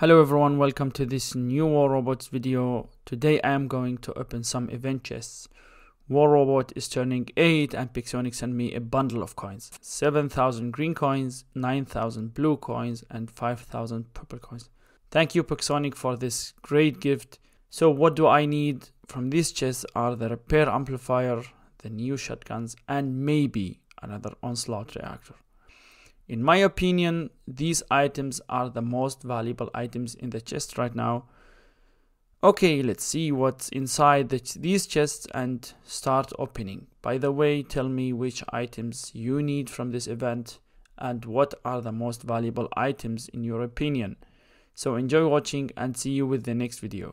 Hello everyone, welcome to this new War Robots video. Today I am going to open some event chests. War Robot is turning 8 and Pixonic sent me a bundle of coins. 7000 green coins, 9000 blue coins and 5000 purple coins. Thank you Pixonic for this great gift. So what do I need from these chests are the repair amplifier, the new shotguns and maybe another onslaught reactor. In my opinion, these items are the most valuable items in the chest right now. Okay, let's see what's inside the ch these chests and start opening. By the way, tell me which items you need from this event and what are the most valuable items in your opinion. So enjoy watching and see you with the next video.